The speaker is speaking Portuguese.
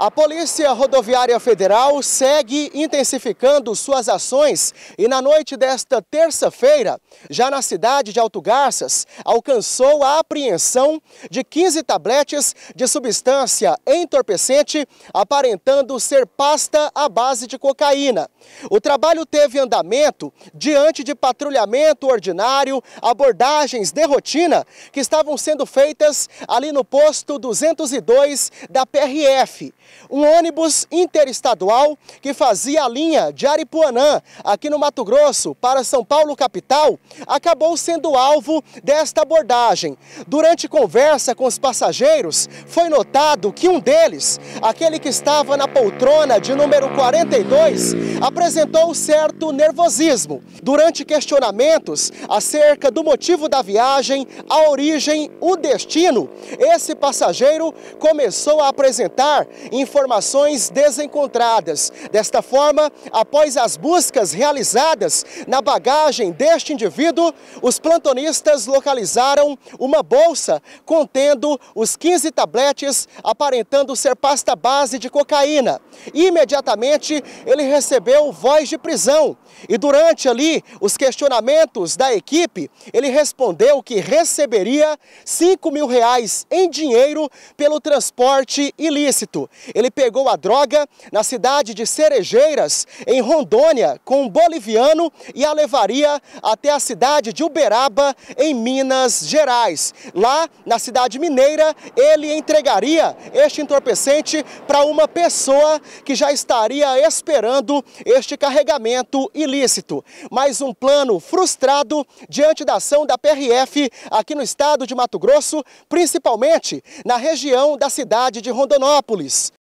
A Polícia Rodoviária Federal segue intensificando suas ações e na noite desta terça-feira, já na cidade de Alto Garças, alcançou a apreensão de 15 tabletes de substância entorpecente aparentando ser pasta à base de cocaína. O trabalho teve andamento diante de patrulhamento ordinário, abordagens de rotina que estavam sendo feitas ali no posto 202 da PRF um ônibus interestadual que fazia a linha de Aripuanã, aqui no Mato Grosso, para São Paulo capital, acabou sendo alvo desta abordagem. Durante conversa com os passageiros, foi notado que um deles, aquele que estava na poltrona de número 42, apresentou certo nervosismo. Durante questionamentos acerca do motivo da viagem, a origem, o destino, esse passageiro começou a apresentar informações desencontradas. Desta forma, após as buscas realizadas na bagagem deste indivíduo, os plantonistas localizaram uma bolsa contendo os 15 tabletes aparentando ser pasta base de cocaína. Imediatamente, ele recebeu voz de prisão e durante ali os questionamentos da equipe, ele respondeu que receberia 5 mil reais em dinheiro pelo transporte ilícito. Ele pegou a droga na cidade de Cerejeiras, em Rondônia, com um boliviano e a levaria até a cidade de Uberaba, em Minas Gerais. Lá, na cidade mineira, ele entregaria este entorpecente para uma pessoa que já estaria esperando este carregamento ilícito. Mais um plano frustrado diante da ação da PRF aqui no estado de Mato Grosso, principalmente na região da cidade de Rondonópolis.